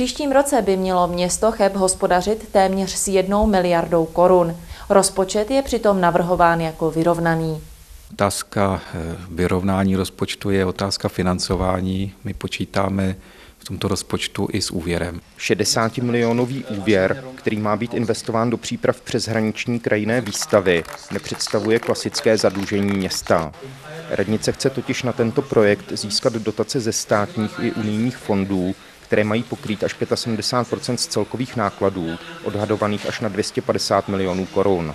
příštím roce by mělo město Cheb hospodařit téměř s jednou miliardou korun. Rozpočet je přitom navrhován jako vyrovnaný. Otázka eh, vyrovnání rozpočtu je otázka financování. My počítáme v tomto rozpočtu i s úvěrem. 60 milionový úvěr, který má být investován do příprav přeshraniční krajinné výstavy, nepředstavuje klasické zadlužení města. Radnice chce totiž na tento projekt získat dotace ze státních i unijních fondů, které mají pokrýt až 75% z celkových nákladů, odhadovaných až na 250 milionů korun.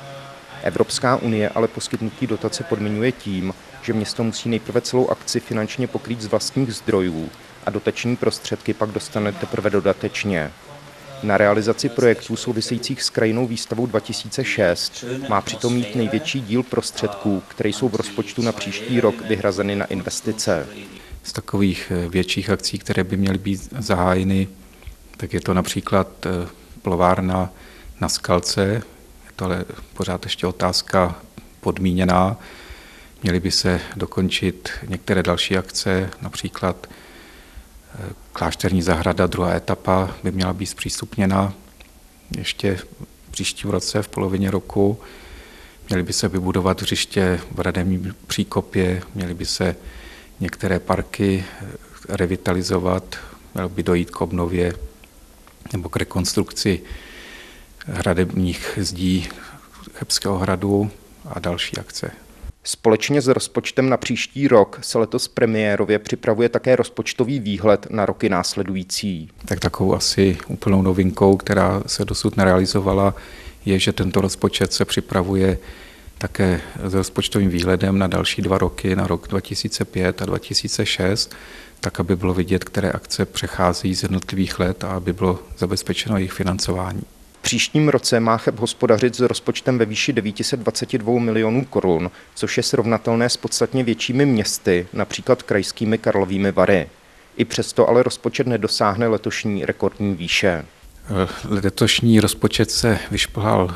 Evropská unie ale poskytnutí dotace podmiňuje tím, že město musí nejprve celou akci finančně pokrýt z vlastních zdrojů a dotační prostředky pak dostane teprve dodatečně. Na realizaci projektů souvisejících s krajinou výstavou 2006 má přitom mít největší díl prostředků, které jsou v rozpočtu na příští rok vyhrazeny na investice. Z takových eh, větších akcí, které by měly být zahájeny, tak je to například eh, plovárna na Skalce, je to ale pořád ještě otázka podmíněná. Měly by se dokončit některé další akce, například Klášterní zahrada, druhá etapa, by měla být zpřístupněna ještě v příštím roce, v polovině roku. Měly by se vybudovat hřiště v Rademním příkopě, měly by se některé parky revitalizovat, mělo by dojít k obnově nebo k rekonstrukci hradebních zdí Chebského hradu a další akce. Společně s rozpočtem na příští rok se letos premiérově připravuje také rozpočtový výhled na roky následující. Tak takovou asi úplnou novinkou, která se dosud nerealizovala, je, že tento rozpočet se připravuje také s rozpočtovým výhledem na další dva roky, na rok 2005 a 2006, tak aby bylo vidět, které akce přechází z jednotlivých let a aby bylo zabezpečeno jejich financování příštím roce má Cheb hospodařit s rozpočtem ve výši 922 milionů korun, což je srovnatelné s podstatně většími městy, například krajskými Karlovými Vary. I přesto ale rozpočet nedosáhne letošní rekordní výše. Letošní rozpočet se vyšplhal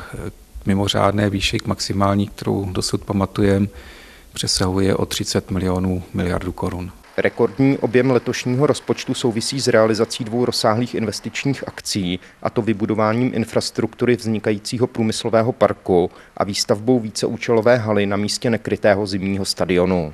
mimořádné výše k maximální, kterou dosud pamatujeme, přesahuje o 30 milionů miliardů korun. Rekordní objem letošního rozpočtu souvisí s realizací dvou rozsáhlých investičních akcí, a to vybudováním infrastruktury vznikajícího průmyslového parku a výstavbou víceúčelové haly na místě nekrytého zimního stadionu.